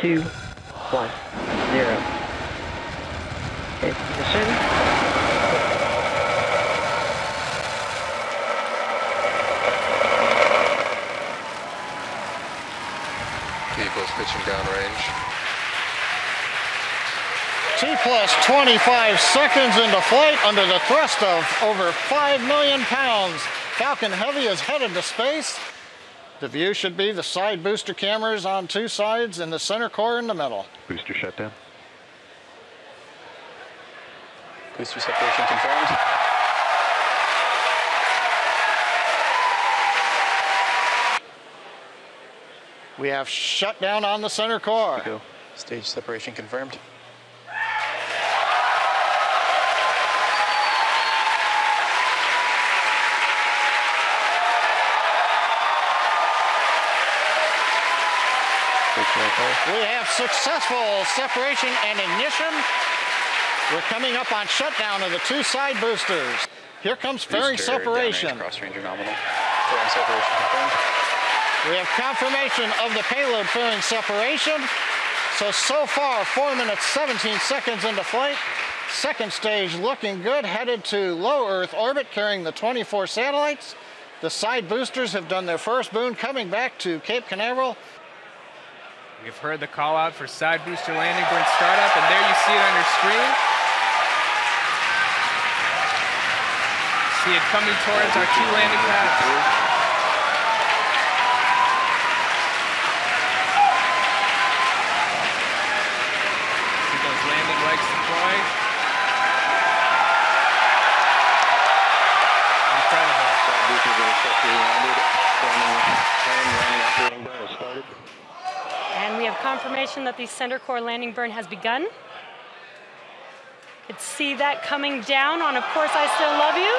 two, one, zero. Okay, ignition. Vehicles pitching downrange. T plus 25 seconds into flight under the thrust of over 5 million pounds. Falcon Heavy is headed to space. The view should be the side booster cameras on two sides and the center core in the middle. Booster shutdown. Booster separation confirmed. We have shutdown on the center core. Stage separation confirmed. We have successful separation and ignition. We're coming up on shutdown of the two side boosters. Here comes fairing Booster separation. Cross ranger nominal. Fairing separation confirmed. We have confirmation of the payload fairing separation. So, so far, 4 minutes 17 seconds into flight. Second stage looking good, headed to low Earth orbit carrying the 24 satellites. The side boosters have done their first boon coming back to Cape Canaveral. We've heard the call out for side booster landing burn startup, and there you see it on your screen. See it coming towards our two landing pads. See those landing legs deployed. Incredible. Boosters are successfully landed. Confirmation that the center core landing burn has begun. Could see that coming down on Of Course I Still Love You.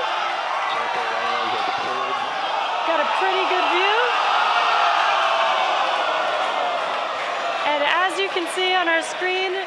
Got a pretty good view. And as you can see on our screen,